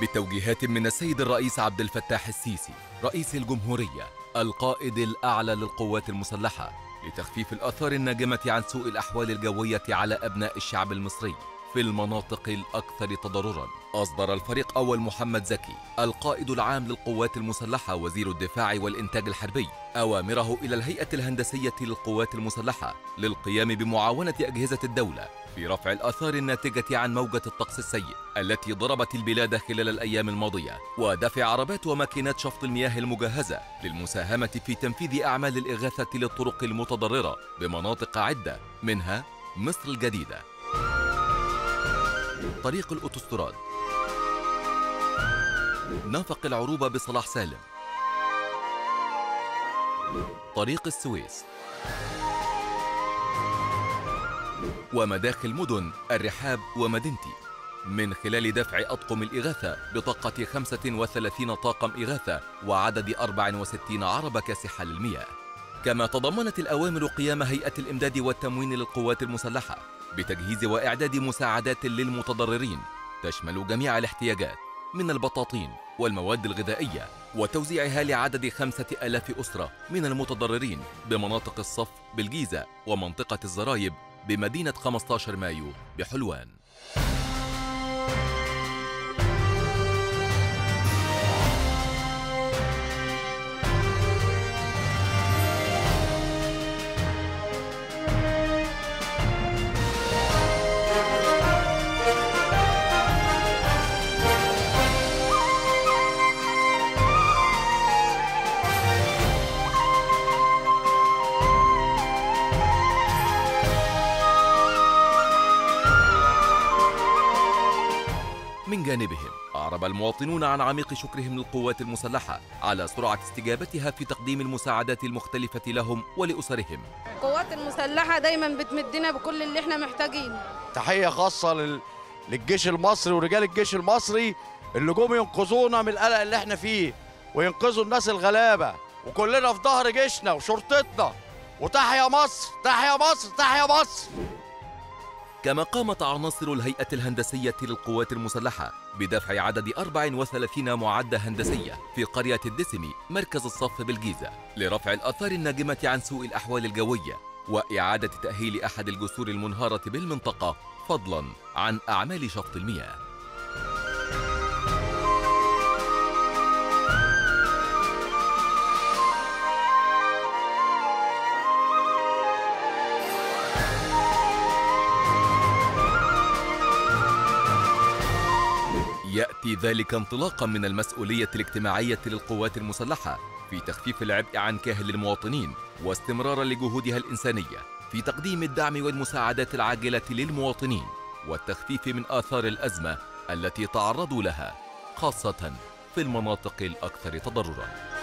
بتوجيهات من السيد الرئيس عبد الفتاح السيسي رئيس الجمهورية القائد الأعلى للقوات المسلحة لتخفيف الآثار الناجمة عن سوء الأحوال الجوية على أبناء الشعب المصري. في المناطق الأكثر تضرراً. أصدر الفريق أول محمد زكي القائد العام للقوات المسلحة وزير الدفاع والإنتاج الحربي أوامره إلى الهيئة الهندسية للقوات المسلحة للقيام بمعاونة أجهزة الدولة في رفع الآثار الناتجة عن موجة الطقس السيء التي ضربت البلاد خلال الأيام الماضية ودفع عربات وماكينات شفط المياه المجهزة للمساهمة في تنفيذ أعمال الإغاثة للطرق المتضررة بمناطق عدة منها مصر الجديدة. طريق الأوتوستراد. نافق العروبة بصلاح سالم. طريق السويس. ومداخل مدن الرحاب ومدينتي. من خلال دفع أطقم الإغاثة بطاقة 35 طاقم إغاثة وعدد 64 عربة كاسحة للمياه. كما تضمنت الأوامر قيام هيئة الإمداد والتموين للقوات المسلحة بتجهيز وإعداد مساعدات للمتضررين. تشمل جميع الاحتياجات من البطاطين والمواد الغذائية وتوزيعها لعدد خمسة ألاف أسرة من المتضررين بمناطق الصف بالجيزة ومنطقة الزرايب بمدينة 15 مايو بحلوان. جانبهم. أعرب المواطنون عن عميق شكرهم للقوات المسلحة على سرعة استجابتها في تقديم المساعدات المختلفة لهم ولأسرهم. القوات المسلحة دايما بتمدنا بكل اللي إحنا محتاجينه. تحية خاصة لل... للجيش المصري ورجال الجيش المصري اللي جم ينقذونا من القلق اللي إحنا فيه وينقذوا الناس الغلابة. وكلنا في ظهر جيشنا وشرطتنا. وتحيا مصر تحيا مصر تحيا مصر. كما قامت عناصر الهيئة الهندسية للقوات المسلحة بدفع عدد 34 معدة هندسية في قرية الدسمي مركز الصف بالجيزة لرفع الآثار الناجمة عن سوء الأحوال الجوية وإعادة تأهيل أحد الجسور المنهارة بالمنطقة فضلا عن أعمال شفط المياه. يأتي ذلك انطلاقا من المسؤولية الاجتماعية للقوات المسلحة في تخفيف العبء عن كاهل المواطنين واستمرارا لجهودها الإنسانية في تقديم الدعم والمساعدات العاجلة للمواطنين والتخفيف من آثار الأزمة التي تعرضوا لها خاصة في المناطق الأكثر تضرراً.